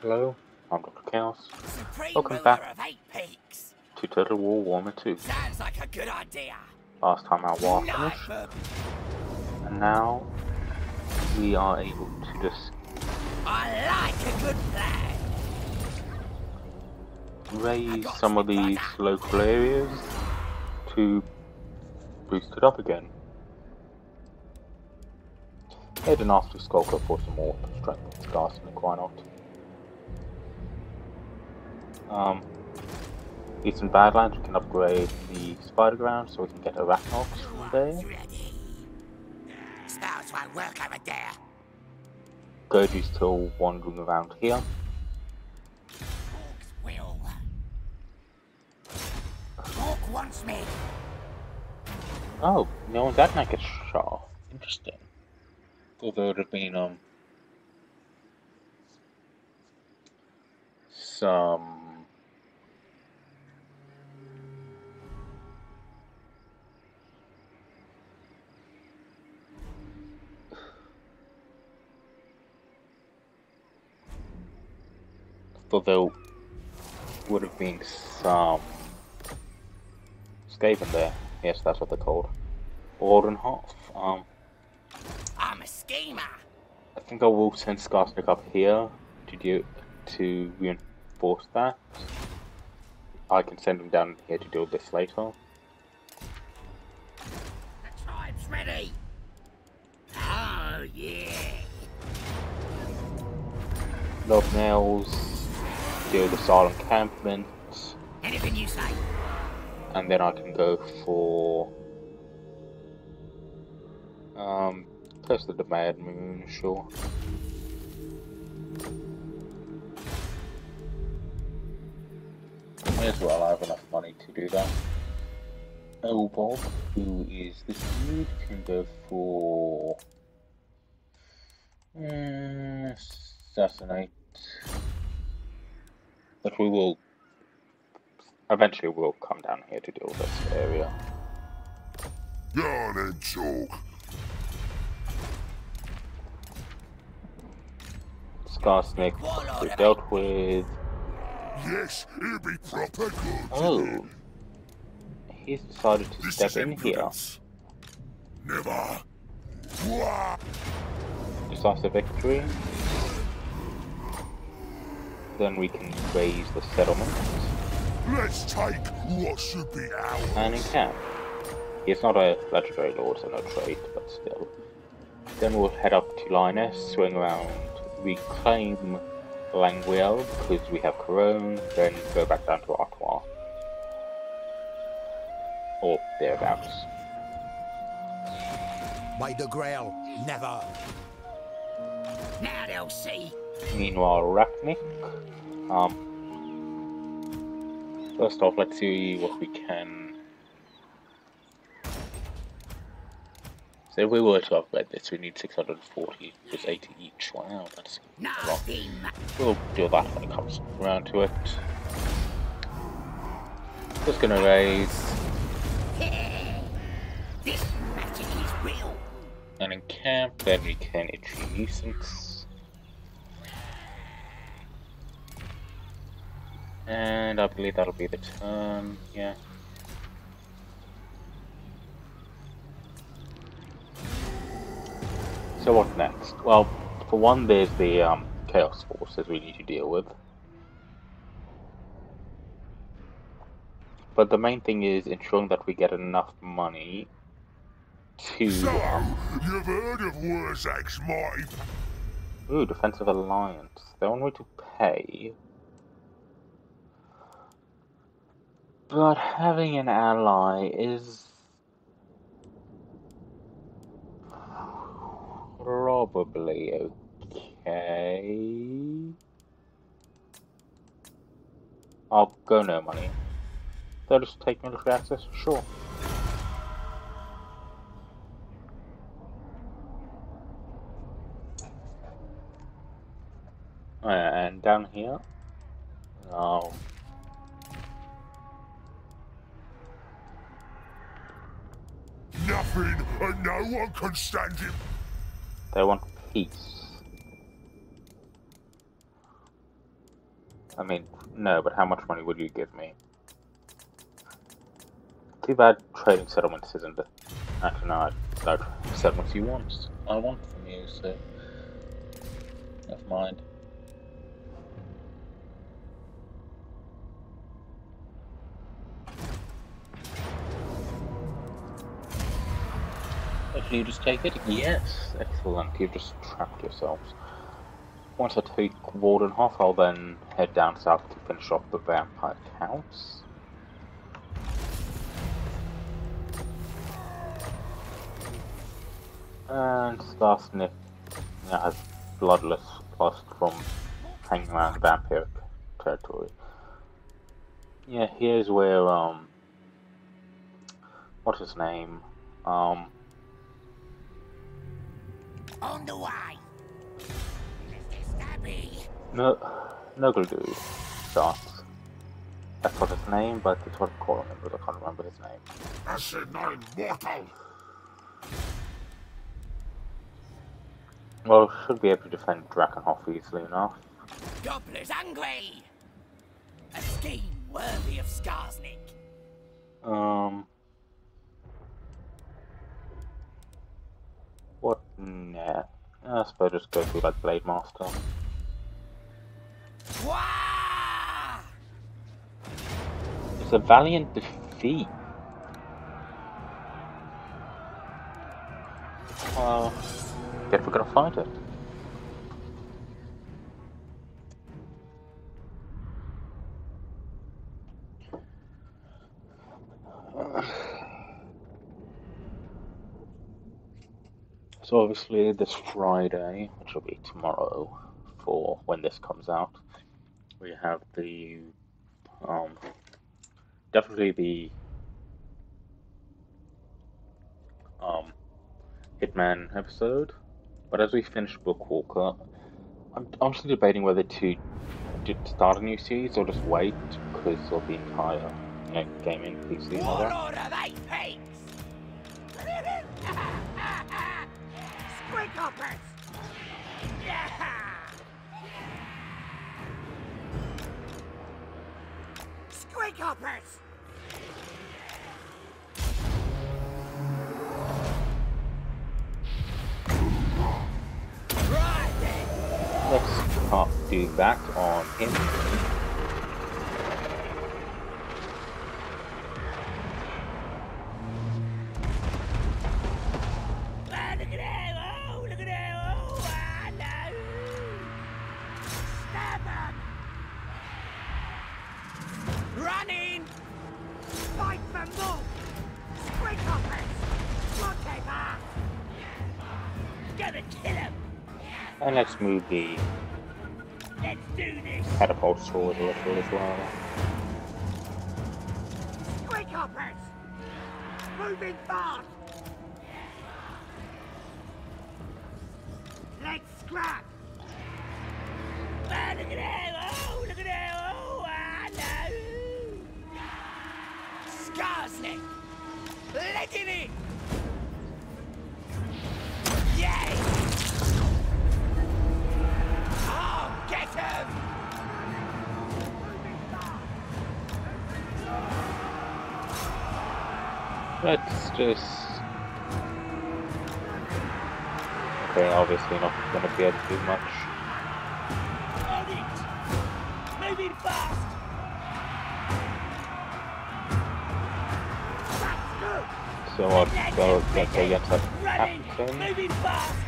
Hello, I'm Dr. Chaos. Supreme Welcome ruler back. of eight peaks. to Total War Warhammer 2. Sounds like a good idea. Last time our war No, finished, but and now we are able to just I like a good plan. raise some of these local areas to boost it up again. Head and ask to Skulker for some more strength and Skarsnik, why not? Um, Eastern Badlands, we can upgrade the Spider Ground so we can get Arachnox from there. Spells won't work over there. Goji's still wandering around here. Will. Orc wants me. Oh, no, that might get shot. Interesting. Thought there would have been, um, some. Thought there would have been some Skaven there. Yes, that's what they're called. Ordenhoff. Um, I'm a schemer. I think I will send Skarsnik up here to do to reinforce that. I can send him down here to do this later. The tribe's ready. Oh, yeah. Love Nails, deal the silent encampment, Anything you say. and then I can go for um to the Mad Moon, sure. May as well, I have enough money to do that. Oh, Bob, who is this dude, can go for uh, assassinate. But we will eventually we'll come down here to deal with this area. Yarn and talk. Scar Snake we dealt with. Yes, it'll be proper good. Oh, he's decided to This step in here. impudence. Never. Wah! Decisive victory. Then we can raise the settlement Let's take what should be ours. and encamp. He's not a legendary lord, so no trade, but still. Then we'll head up to Lyonesse, swing around, reclaim L'Anguille because we have Couronne, then go back down to Artois. Or thereabouts. By the Grail, never. Now they'll see. Meanwhile, Rachnik. Um. First off, let's see what we can. So if we were to upgrade this, we need 640 plus 80 each. Wow, that's a lot. Nothing. We'll do that when it comes around to it. Just gonna raise This magic is real. An encamp, then we can issue nuisance. And I believe that'll be the turn, yeah. So what next? Well, for one, there's the um, Chaos Forces we need to deal with. But the main thing is ensuring that we get enough money to So, you've heard of Wurzag's mighty Ooh, defensive alliance. They want me to pay. But having an ally is probably okay. I'll go no money. They'll just take military access? For sure. Uh, and down here, oh, nothing, and no one can stand him. they want peace. I mean, no, but how much money would you give me? Too bad trading settlements isn't actually no, no settlements you want. I want from you, so never mind. If you just take it? Yes, excellent. You've just trapped yourselves. Once I take Waldenhof, I'll then head down south to finish off the vampire counts. And Starsniff yeah, has bloodless lust from hanging around vampire territory. Yeah, here's where um what's his name? Um On the way. Mr. Stabby. no Nuggledy starts. That's what his name, but it's what I call him, but I can't remember his name. That's a nine mortal. Well, should be able to defend Drakenhof easily enough. Gobbler's angry! A scheme worthy of Skarsnik. Um. What? Nah. I suppose just go through like Blade Master. It's a valiant defeat. Uh, guess we're gonna find it. So obviously this Friday, which will be tomorrow for when this comes out, we have the um definitely the um Hitman episode. But as we finish Bookwalker, I'm still debating whether to to start a new series or just wait because of the entire you know, gaming PC hoppers! Yeah! Squig hoppers! Let's not do that on him. And let's move the Let's do this! catapult sword a little as well. Squig hoppers! Moving fast! Let's scrap! Just. Okay, obviously not gonna be able to do much. On it! Moving fast! So I'll go against that Running! captain. Moving fast!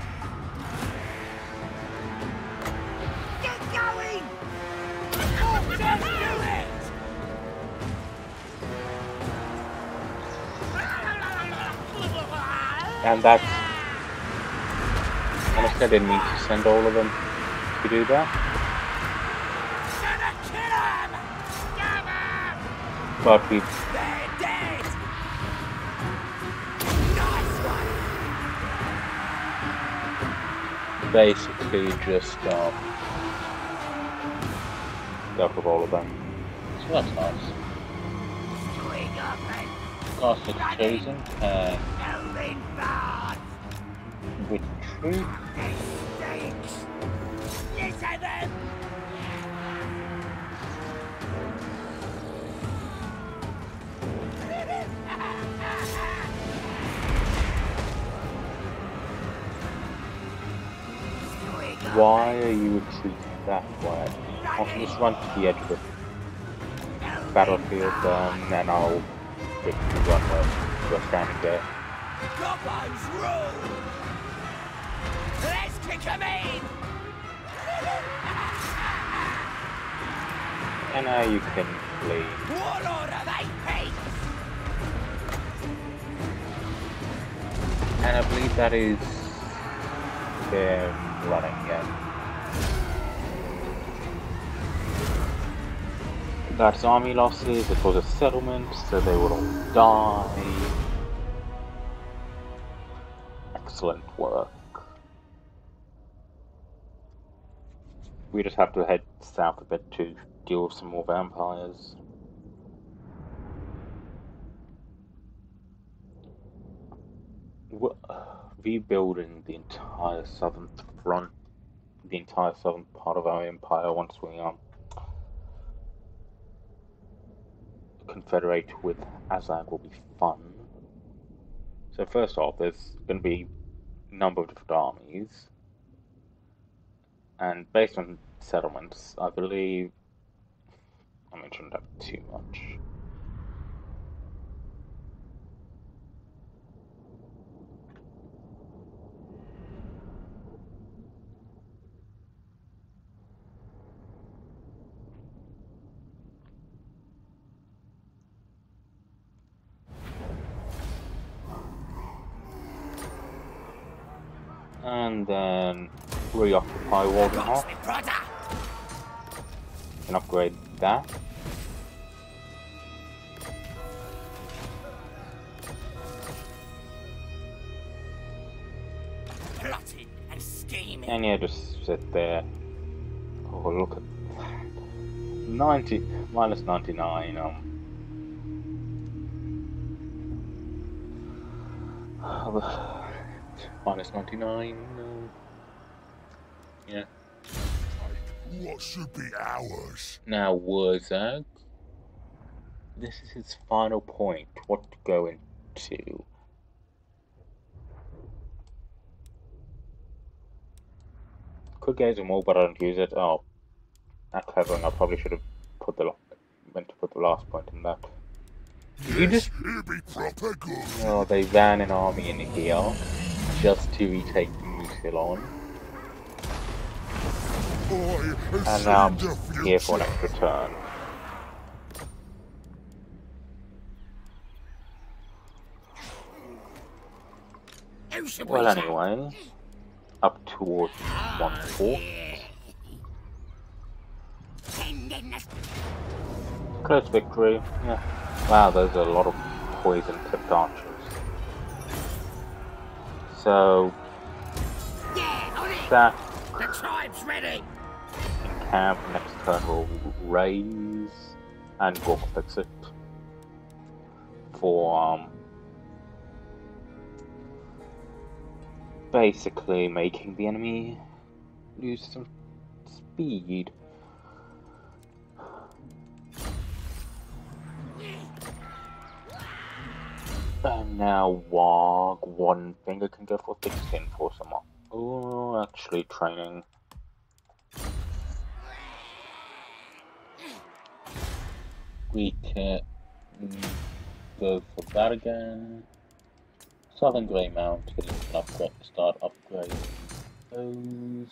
And that's. Honestly, I didn't mean to send all of them to do that. Gonna kill him! Get him! But we They're dead! Nice one! basically just um, dealt with all of them. So that's nice. Swing Last is chosen and moving fast! Retreat. Why are you retreating that way? I'll just run to the edge of the battlefield um, and I'll get the runway. We're standing there. Gobbos rule! Let's kick 'em in! And now you can leave. Warlord of Apex! And I believe that is them running again. That's army losses, it was a settlement, so they will all die. Excellent work. We just have to head south a bit to deal with some more vampires. Wha- rebuilding the entire southern front, the entire southern part of our empire once we um confederate with Azhag will be fun. So first off, there's going to be number of different armies, and based on settlements, I believe I mean, shouldn't have too much. And then reoccupy me! Can upgrade that. Plotting and scheming. And yeah, just sit there. Oh, look at that. 90, minus 99, um. Minus 99, um, yeah. What should be ours? Now, Wurzag. This is his final point. What to go into? Could gaze them all, but I don't use it. Oh, not clever. I probably should have put the meant to put the last point in that. You just oh, they ran an army in here just to retake Moussillon, and now I'm here for an extra turn. Well, anyway, up towards one the Close victory. Yeah. Wow, there's a lot of poison tipped archers. So Yeah, that The tribe's ready! camp next turn will raise and Gork fix it for um basically making the enemy lose some speed. And now Wog one finger can go for thick skin for some. Oh, actually training. We can go for that again. Southern Grey Mount, we can upgrade, start upgrading those.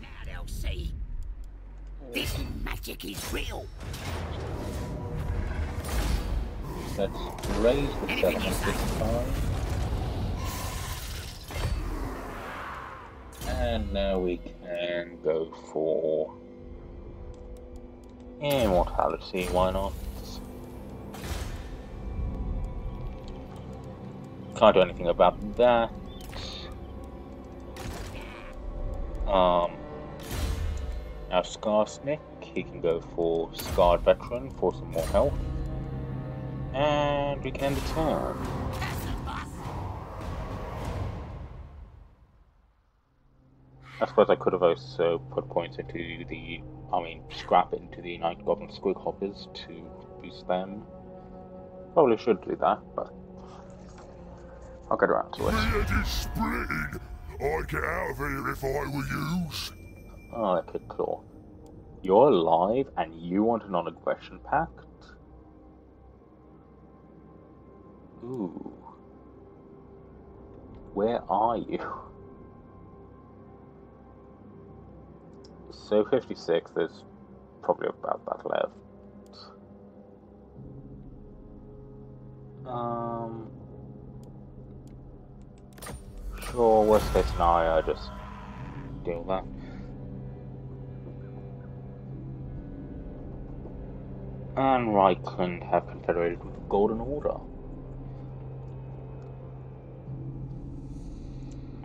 Now they'll see. This magic is real. Let's raise the settlement this time. And now we can go for immortality, why not? Can't do anything about that. Um now Skarsnik, he can go for Scarred Veteran for some more health. And we can end the turn. I suppose I could have also put points into the, I mean, scrap into the Night Goblin Squig Hoppers to boost them. Probably should do that, but I'll get around to it. Beard is. I'd get out of here if I were yous. Oh, could claw. You're alive and you want a non-aggression pact? Ooh. Where are you? So 56, there's probably about that left. Um. Sure, worst case scenario, I just deal with that. And Reikland have confederated with the Golden Order.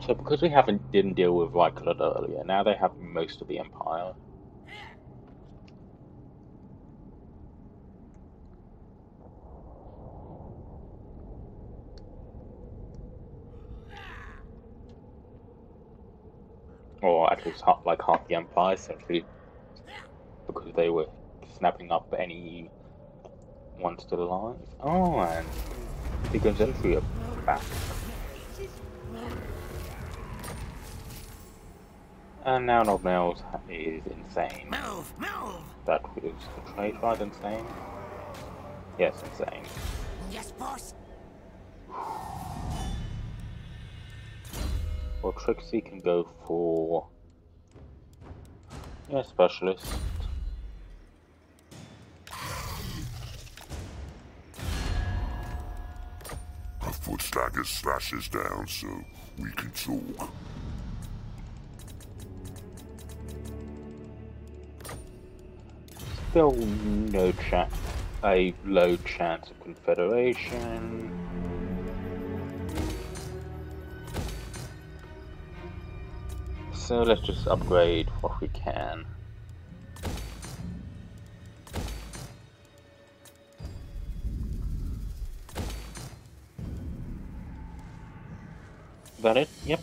So because we haven't didn't deal with Reikland earlier, now they have most of the Empire. Or at least half, like half the Empire, essentially, because they were snapping up any one still alive. Oh, and Deacon's entry are back. And now Nobnails is insane. Move, move. That was the trade right insane? Yes, insane. Yes, boss. Well, Trixie can go for... Yeah, specialist. A foot slashes down so we can talk. Still no chance, a low chance of confederation. So let's just upgrade what we can. That it? Yep.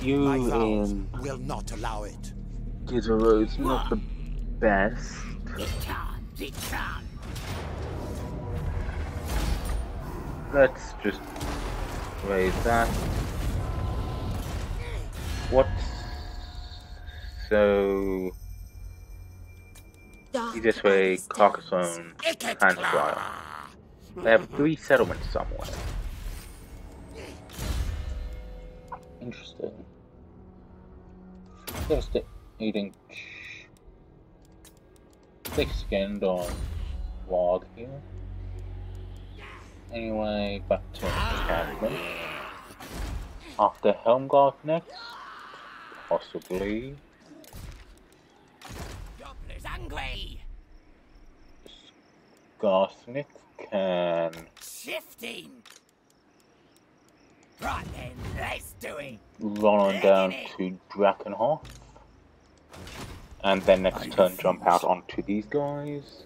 You My vows in will not allow it. Gizero's not the best. Return, return. Let's just raise that. What? So this way, Carcassonne, Hansfire. They have three settlements somewhere. Interesting. Just eating thick skinned on log here. Anyway, back to encampment. After Helmgart next, possibly. Gobbler's angry. Can Shifting. Right then, let's do it. run on down to Drakenhof. And then next turn jump out onto these guys.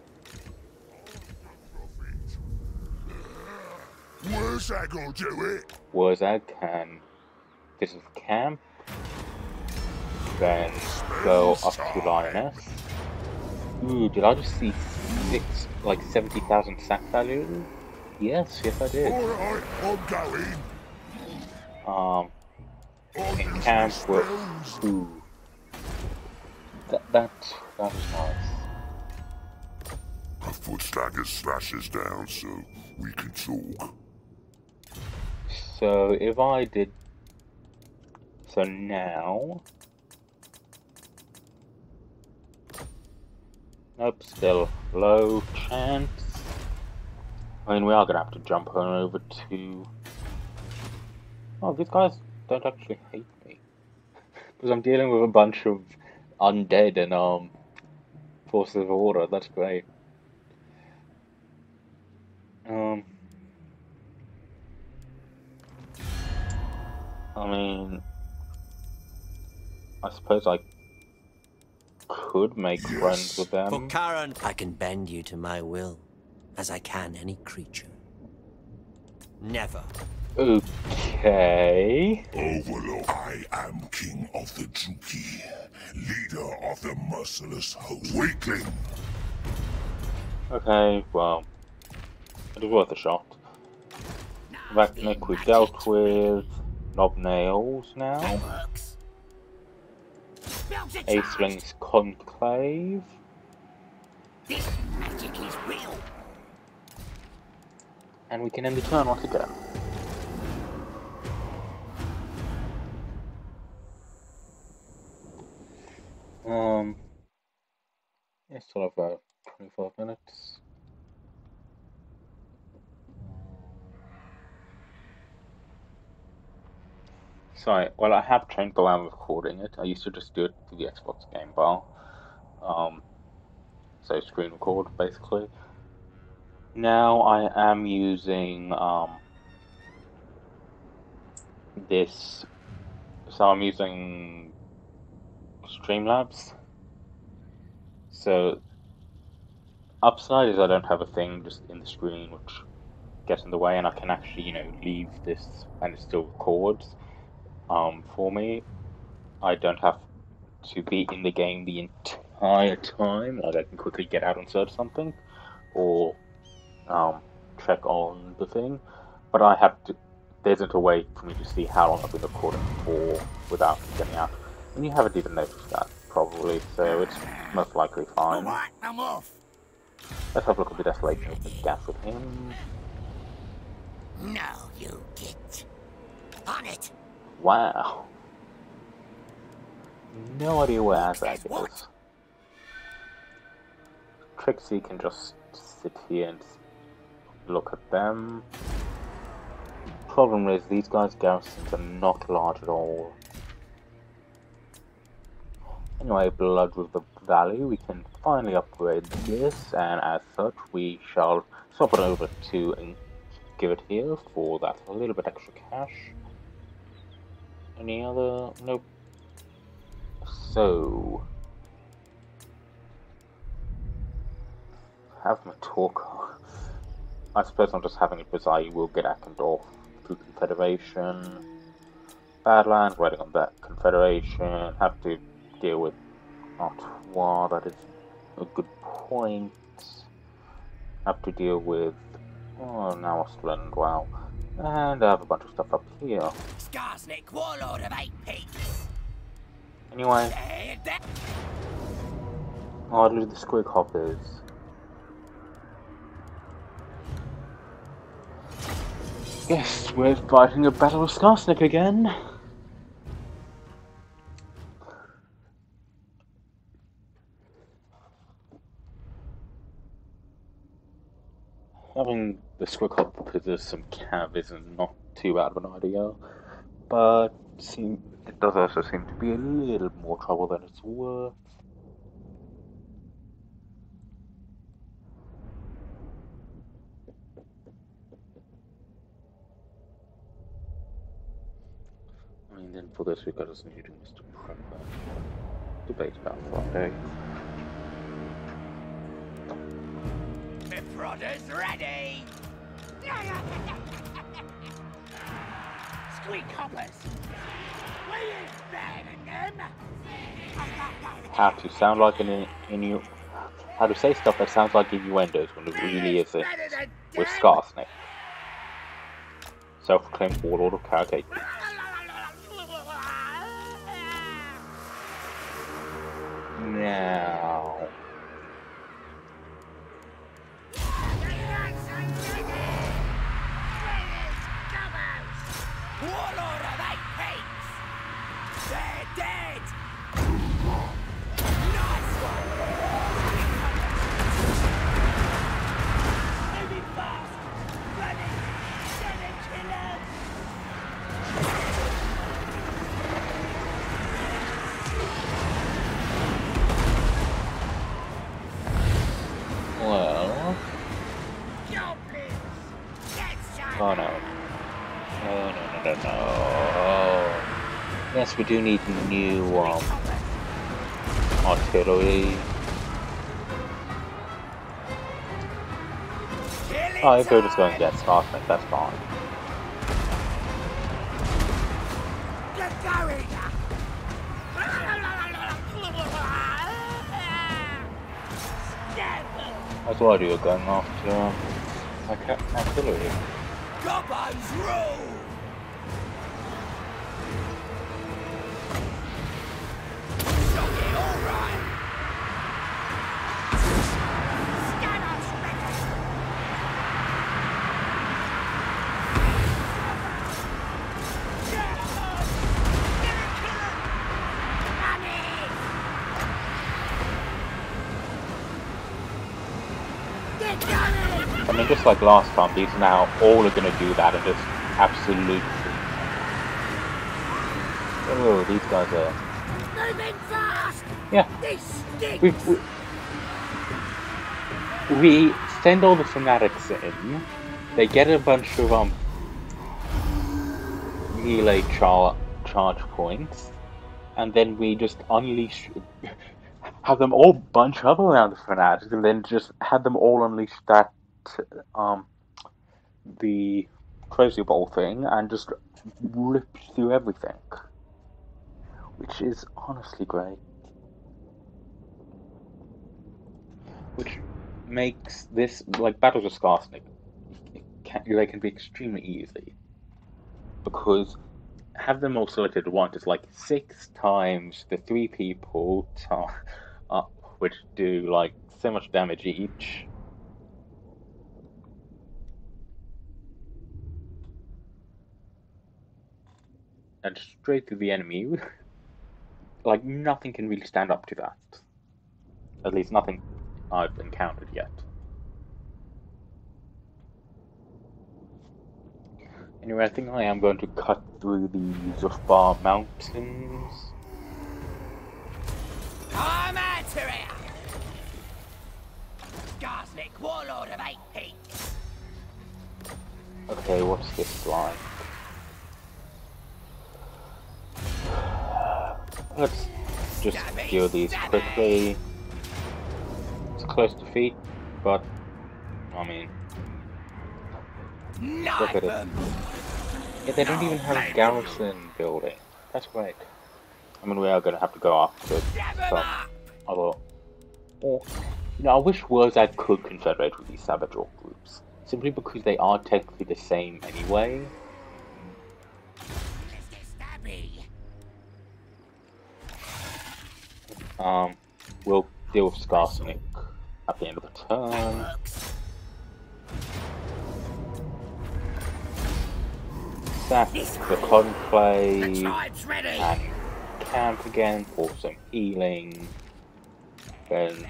Where's that gonna do it? Wurzag can visit camp. Then go up to Lyonesse. Ooh, did I just see six, like 70,000 sack value? Yes, yes I did. Alright, I'm going. Um, I'll in use camp my with ooh. That that that was nice. A foot stagger slashes down so we can talk. So if I did so now Nope, still low chance. I mean we are gonna have to jump on over to Oh these guys don't actually hate me. Because I'm dealing with a bunch of undead and um forces of order, that's great. Um I mean, I suppose I could make Yes. friends with them. For them. Karen, I can bend you to my will, as I can any creature. Never Okay. Overlord, I am king of the Juki, leader of the merciless host. Weakling, Okay, well, it was worth a shot. Vacnic we've dealt with. Knob nails now. Aceling's conclave. This magic is real. And we can end the turn once again. Um, yeah, still have about 25 minutes. Sorry, well, I have changed the way I'm recording it. I used to just do it through the Xbox game bar. Um, so screen record, basically. Now I am using um, this. So I'm using Streamlabs. So upside is I don't have a thing just in the screen which gets in the way, and I can actually you know leave this and it still records um, for me. I don't have to be in the game the entire time. Like I can quickly get out and search something, or um, check on the thing, but I have to. There isn't a way for me to see how long I've been recording for without getting out, and you haven't even noticed that probably, so it's most likely fine. Alright, I'm off. Let's have a look at the desolation of the gas with him. Now you get on it. Wow. No idea where Azhag is. Trixie can just sit here and look at them. Problem is, these guys' garrisons are not large at all. Anyway, Blood with the Valley, we can finally upgrade this, and as such, we shall swap it over to and give it here for that little bit extra cash. Any other? Nope. So, have my talk. I suppose I'm just having it bizarre. I will get Akendorf through Confederation. Badlands, waiting on that Confederation. Have to deal with Artois, that is a good point. Have to deal with. Oh, now Ostland, wow. And I have a bunch of stuff up here. Skarsnik, warlord of eight peaks. Anyway, oddly the squig hoppers. Yes, we're fighting a battle of Skarsnik again. Having the as some cav is not too bad of an idea, but seem, it does also seem to be a little more trouble than it's worth. I mean, then for this week, I just need to Mr. Prepper. Debate about Friday. The prodder's ready. Squeak hoppers. We ain't them. How to sound like an innu- how to say stuff that sounds like innuendos when it really isn't with Skarsnik. Self-proclaimed warlord of Karagate. Now, Warlord of we do need new, um, artillery. Oh, if they're just going against Skarsnik, that's fine. That's why you're going after um, my cat artillery. Gobbos rule! Like last time, these now all are going to do that and just absolutely. Oh, these guys are. Moving fast! Yeah, This we we, we send all the fanatics in. They get a bunch of um melee char charge points, and then we just unleash, have them all bunch up around the fanatics, and then just have them all unleash that um the crazy ball thing, and just rip through everything, which is honestly great. Which makes this like battles of Skarsnik can, they can be extremely easy because have them all selected once is like six times the three people uh, which do like so much damage each. And straight through the enemy. like nothing can really stand up to that. At least nothing I've encountered yet. Anyway, I think I am going to cut through the Zufbar Mountains. To here! Eh? Skarsnik, warlord of Eight Peaks. Okay, what's this like? Let's just do these quickly. It's a close defeat, but I mean, Knife at it. yeah, they don't even have a garrison building. That's great. I mean, we are going to have to go up to Stab 'em some other. Or, you know, I wish Wurzag could confederate with these savage orc groups, simply because they are technically the same anyway. Um, we'll deal with Skarsnik at the end of the turn. Looks. Sack the conclave The and camp again for some healing. Then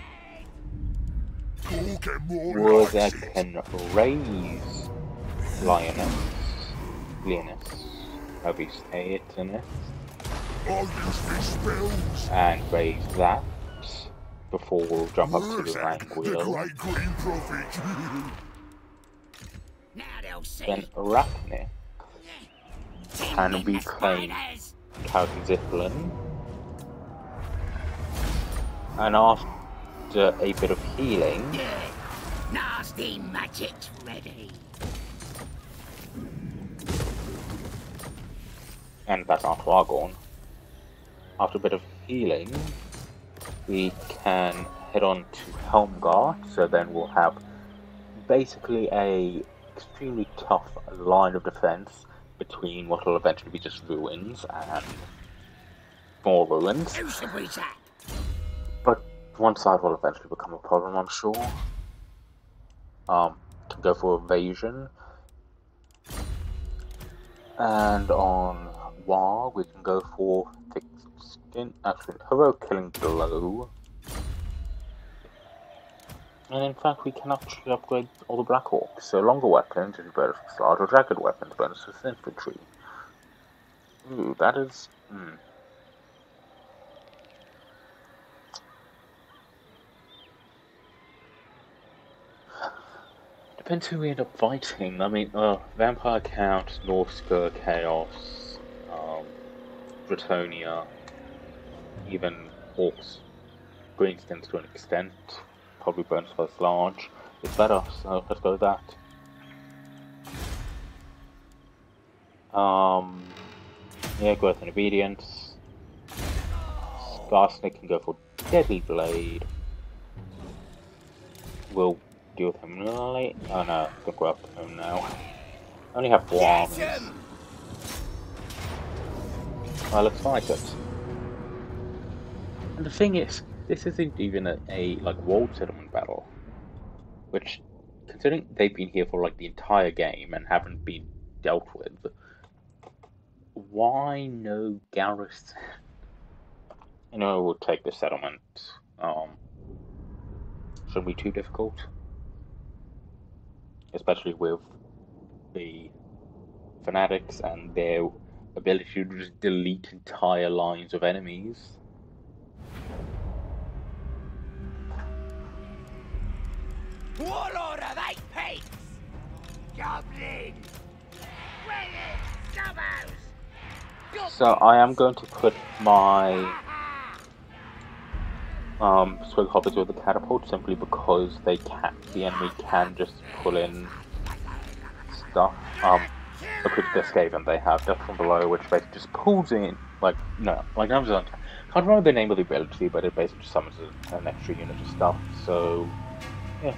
Go get more Wurzag lights. can raise Lyonesse. Leoness. However you say it in it. I'll use my spells. And raise that before we'll jump up to the rank wheel. great green prophet. Now they'll see. Then Arachne can Tin in we claim spiders. And after a bit of healing, Good. Nasty magic's ready. and that's after Argorn, after a bit of healing, we can head on to Helmgart, so then we'll have basically a extremely tough line of defense between what will eventually be just ruins and more ruins. Who should we say? But one side will eventually become a problem, I'm sure. Um, can go for evasion. And on War, we can go for thick skin, actually, heroic killing blow. And in fact, we can actually upgrade all the Black Hawks, So longer weapons is better for larger jagged weapons, bonus infantry. Ooh, that is. Hmm. Depends who we end up fighting. I mean, uh, Vampire Count, Norsca, Chaos, um, Bretonnia, even Orcs, Greenskins to an extent, probably first large. It's better, so let's go with that. Um, Yeah, growth and obedience. Skarsnik can go for Deadly Blade. We'll deal with him late. Oh no, I think we're up to him now. I only have four Get armies. him! Well, let's fight it. And the thing is, this isn't even a, a like world settlement battle, which, considering they've been here for like the entire game and haven't been dealt with, why no garrison? You know, we'll take the settlement. Um, shouldn't be too difficult, especially with the fanatics and their ability to just delete entire lines of enemies. Warlord of eight peaks! Goblin! So I am going to put my um squig hoppers with the catapult simply because they can the enemy can just pull in stuff. Um of their escape they have death from below which basically just pulls in like no like I'm just can't remember the name of the ability but it basically just summons an extra unit of stuff. So yeah.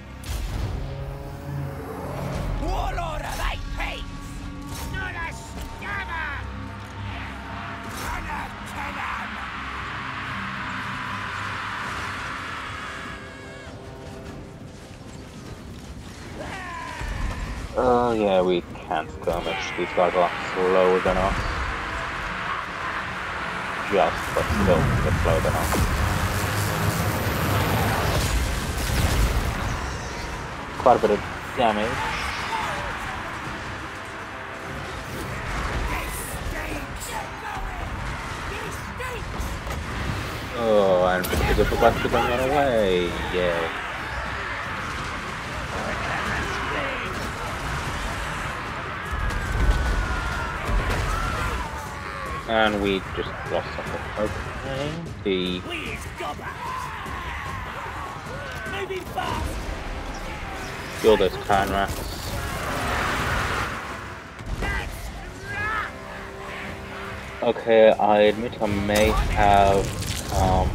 Yeah, we can't skirmish. These guys are slower than us. Just, but still, they're slower than us. Quite a bit of damage. Oh, and the them run away. Yeah. And we just lost something. Okay. The fast! those clan rats. Okay, I admit I may have um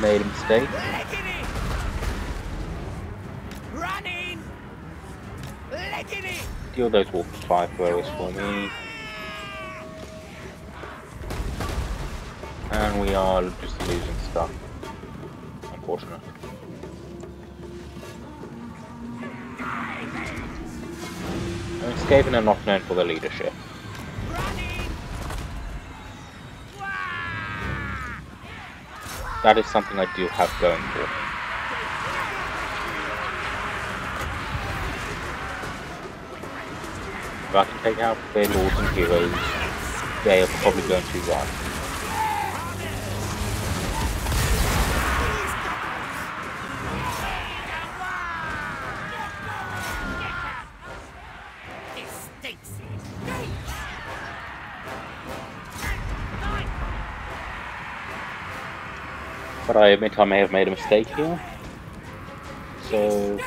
made a mistake. It! Deal those wolf five throws for me. And we are just losing stuff. Unfortunate. Escaping and not known for their leadership. That is something I do have going for I can take out their lords and heroes, they are probably going to run. But I admit I may have made a mistake here. So,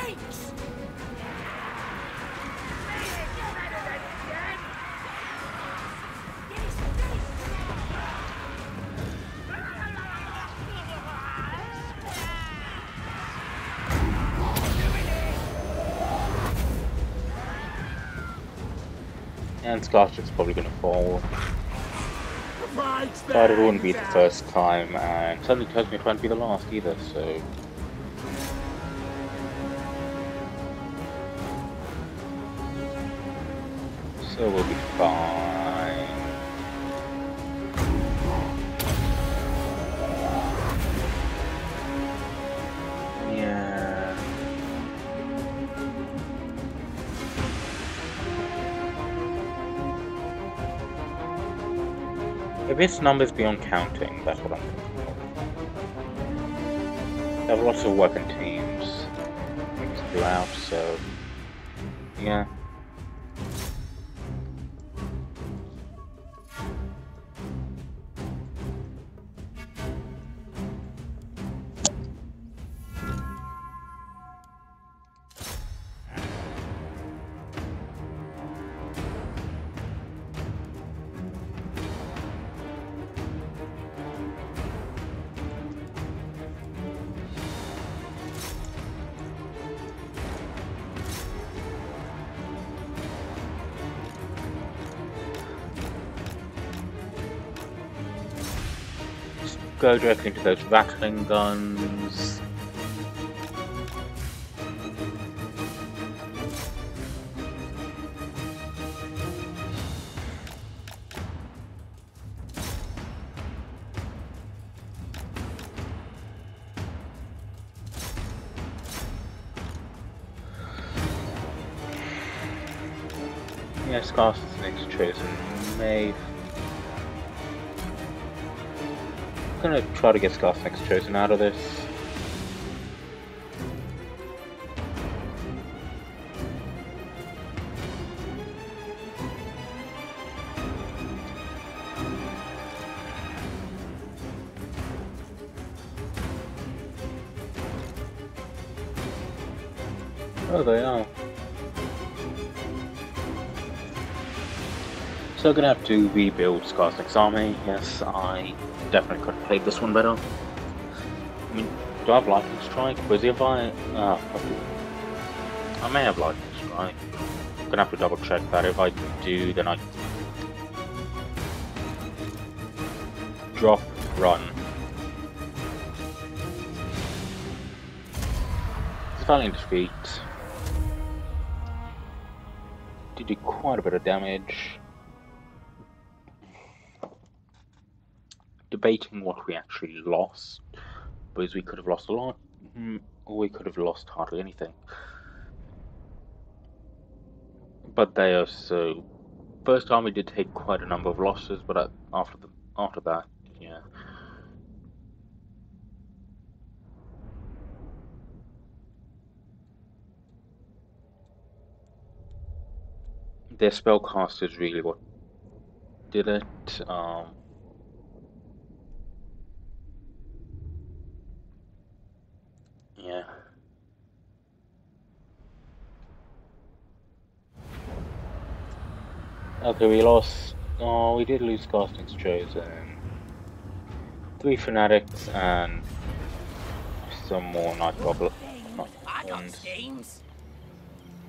Stinks! and Scarlet's probably going to fall. But it wouldn't be the first time, and certainly tells me it won't be the last either, so... So we'll be fine. If it's numbers beyond counting, that's what I'm thinking of. There are lots of weapon teams throughout, so yeah. Go directly into those rattling guns. Yeah, Scar's next chosen. May. Gonna try to get Skarsnik's chosen out of this. So gonna have to rebuild Skarsnik's army. Yes, I definitely could have played this one better. I mean, do I have Lightning Strike? Was if I... Uh, I may have Lightning Strike. I'm gonna have to double check that. If I do, then I... Drop, run. Valiant defeat. Did do quite a bit of damage. Debating what we actually lost, because we could have lost a lot, mm, or we could have lost hardly anything. But they are so. First time we did take quite a number of losses, but after the after that, yeah. Their spellcast is really what did it. Um, Yeah. Okay, we lost. Oh, we did lose Castings Chosen. Three Fanatics and some more Night Goblin. I got schemes.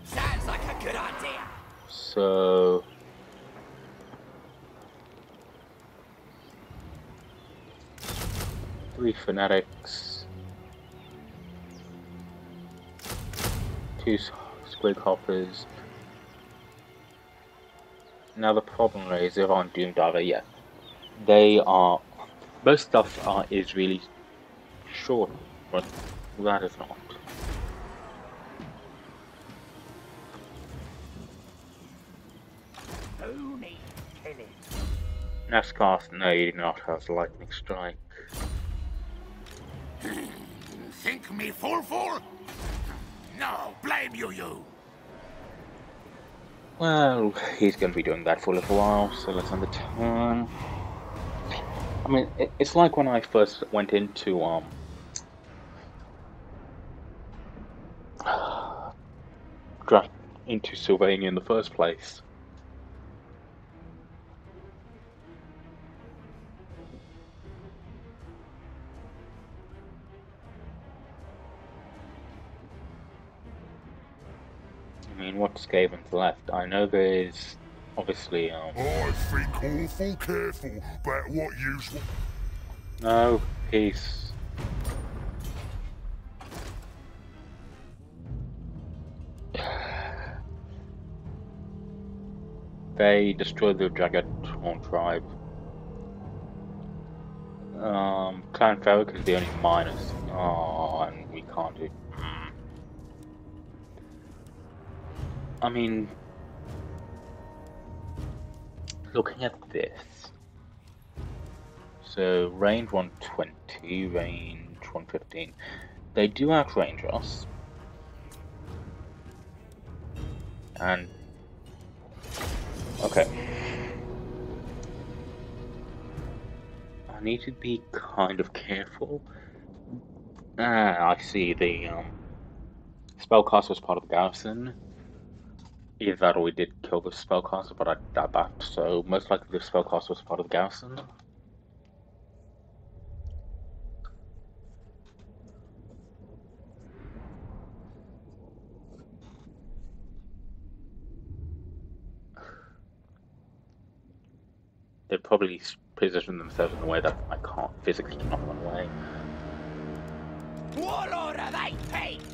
Sounds like a good idea. So. Three Fanatics. two squig hoppers. Now the problem is if on Doom Diver, yeah, they are most stuff are is really short, but that is not. NASCAR, no, you do not have lightning strike. Hmm, think me fool fool? No, blame you, you. Well, he's going to be doing that for a little while, so let's end the turn. I mean, it's like when I first went into, um... draft into Sylvania in the first place. What's Skaven's left? I know there's obviously. Um... I think awful careful about what you. No, peace. they destroyed the Jaggedhorn tribe. Um, Clan Ferric is the only minus. Oh, and we can't do I mean, looking at this, so range 120, range 115, they do outrange us. And, okay. I need to be kind of careful. Ah, I see the um, spellcast was part of the garrison. Either that or we did kill the spellcaster, but I doubt that, so most likely the spellcaster was part of the garrison. They probably position themselves in a way that I can't physically cannot run away. Warlord of eight pigs!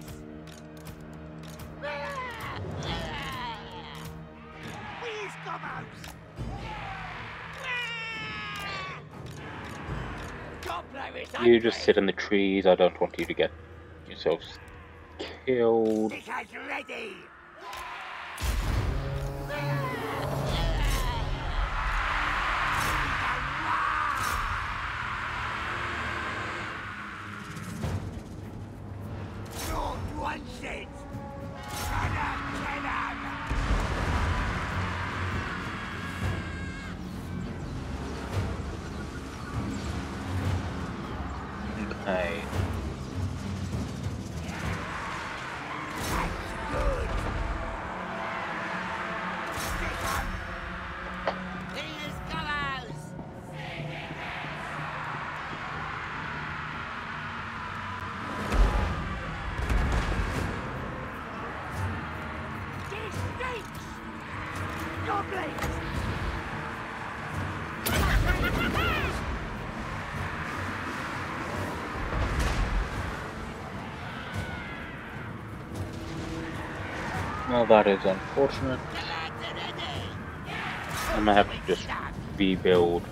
You just sit in the trees. I don't want you to get yourself killed. That is unfortunate. I'm gonna have to just rebuild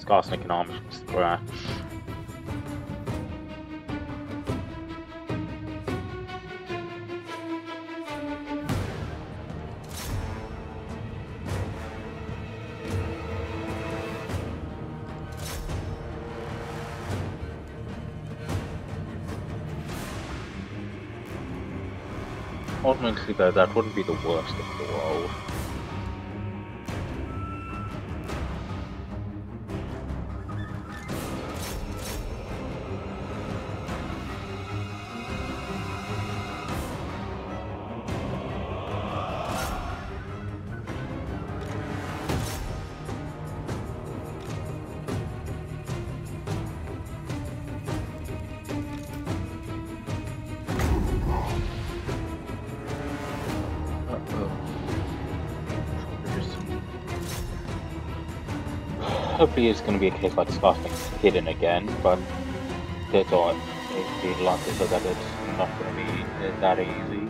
Skarsnik and Army Ultimately, though, that wouldn't be the worst in the world. Hopefully it's going to be a case like Skarsnik's hidden again, but there's all the likely so that it's not going to be that easy.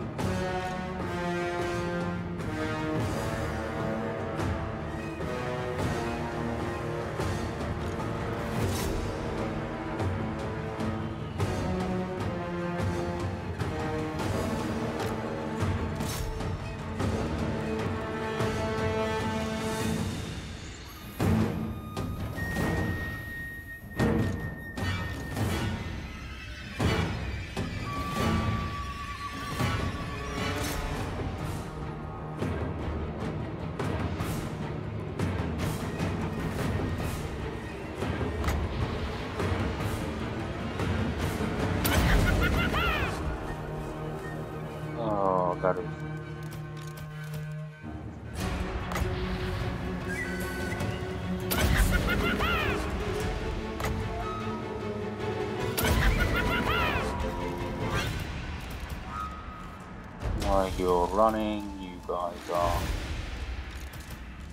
You're running, you guys are.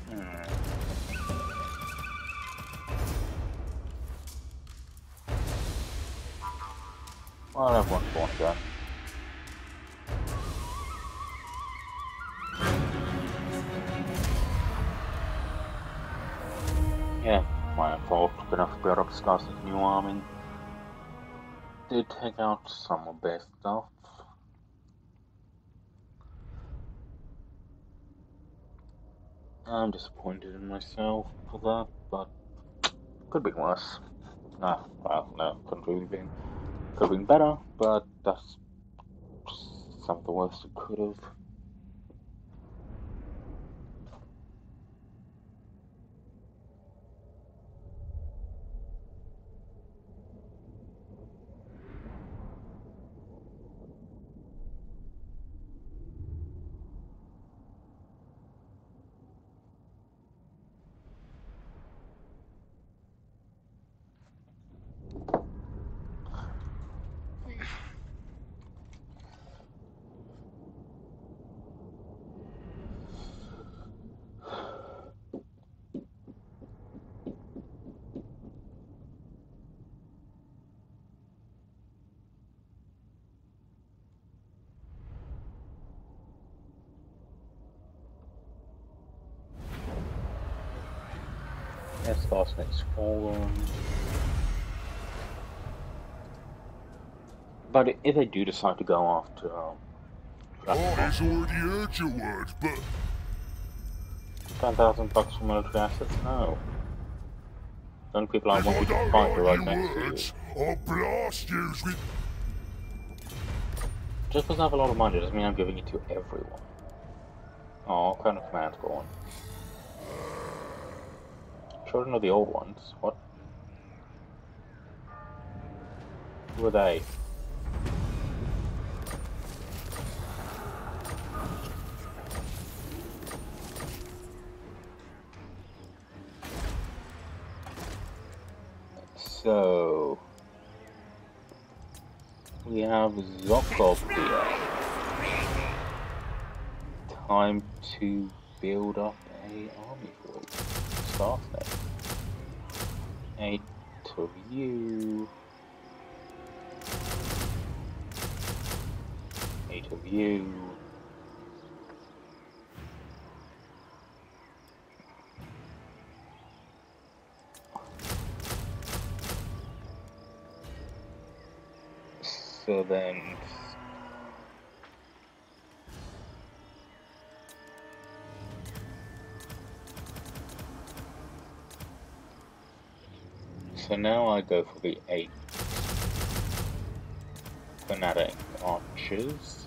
Hmm. Well, everyone's one gun. Yeah, my fault. Gonna build up Skarsnik's new army. Did take out some of their stuff. I'm disappointed in myself for that, but could be worse. Ah, well, no, couldn't really been. Could have been better, but that's some of the worst it could have. Skarsnik's fallen. But if they do decide to go after um, Oh, he's already heard your word, but ten thousand bucks for military assets, no. The only people I if want to don't fight are right like next to your you. words, I'll blast you with Just because I have a lot of money doesn't mean I'm giving it to everyone. Oh, kind of command's going? Children of the old ones. What? Who are they? So we have Zokov here. Time to build up a army for it. Start there. Eight of you. Eight of you. So then So now I go for the eight fanatic archers.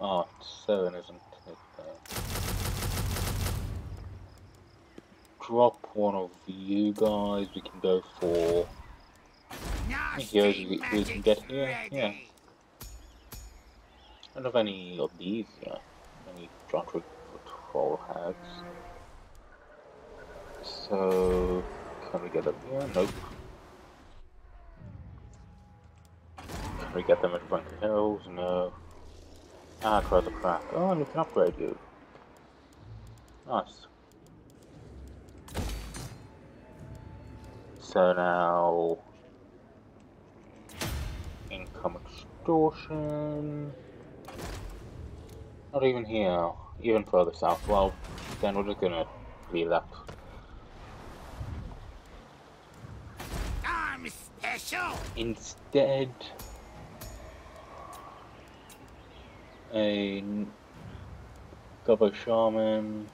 Oh, seven isn't it? though? Drop one of you guys. We can go for heroes we, we can get here. Yeah. I don't have any of these yet. Any Jontry Patrol hags. So can we get them here? Nope. Can we get them at Bunker Hills? No. Ah, try the crack. Oh, and we can upgrade you. Nice. So now income extortion. Not even here, even further south. Well, then we're just gonna leave that. I'm special. Instead, a Gobbo Shaman.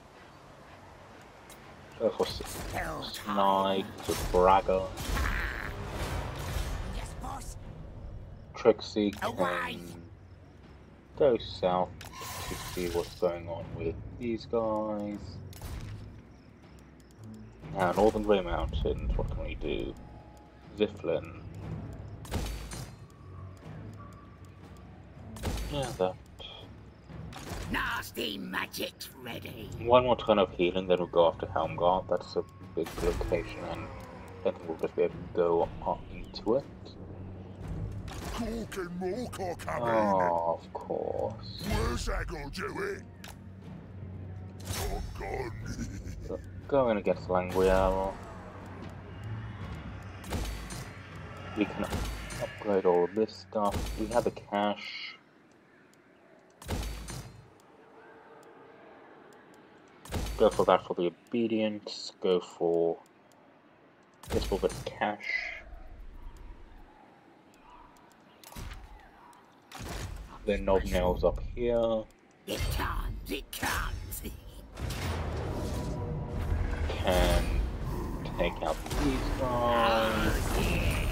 Go for s- Hell Snide to boss. Trixie can go south to see what's going on with these guys. Now, Northern Grey Mountains, what can we do? Ziflin. Yeah, that. Nasty magic's ready. One more turn of healing, then we'll go after Helmgart. That's a big location, and I think we'll just be able to go up into it. Cork and Moorcock coming. Oh, of course. Where's that gonna do it? I'm gone. Going against L'Anguille. We can upgrade all of this stuff. We have the cash. Go for that for the obedience. Go for this for the cash. The knob nails up here. It comes, it comes. Can take out these guys.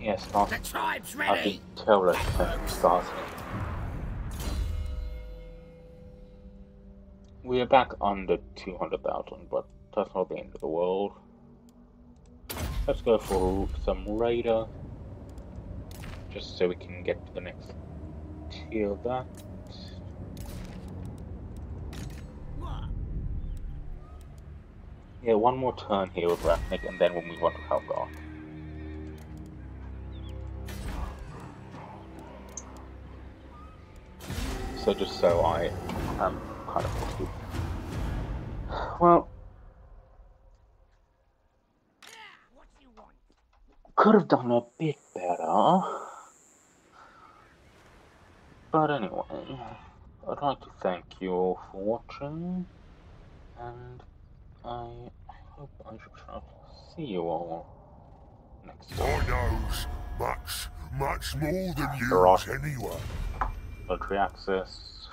Yes, last The tribe's ready. I can tell that it We are back under 200,000, but that's not the end of the world. Let's go for some Raider. Just so we can get to the next tier of that. Yeah, one more turn here with Ravnik, and then we'll move on to Helmgart. So just so I am Well, What do you want? could have done a bit better. But anyway, I'd like to thank you all for watching, and I hope I shall see you all next time. I knows much, much more than you Right. anyway. Lottery access.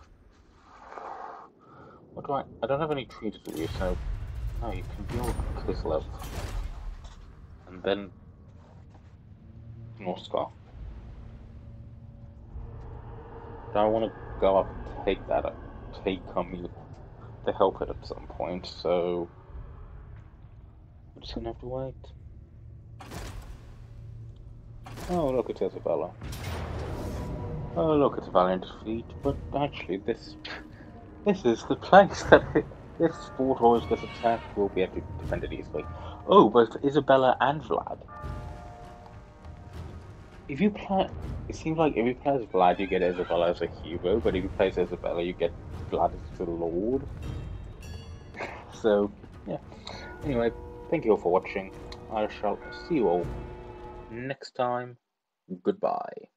What do I? I don't have any treaties with you, so no, you can deal with build Kislev, and then Norsca. Do I want to go up and take that, uh, take me to help it at some point? So we're just gonna have to wait. Oh, look, at it's Isabella. Oh, look, it's a valiant fleet, but actually, this this is the place that if Sport Wars gets attacked, we'll be able to defend it easily. Oh, both Isabella and Vlad. If you play, it seems like if you play as Vlad, you get Isabella as a hero, but if you play as Isabella, you get Vlad as the Lord. So, yeah. Anyway, thank you all for watching. I shall see you all next time. Goodbye.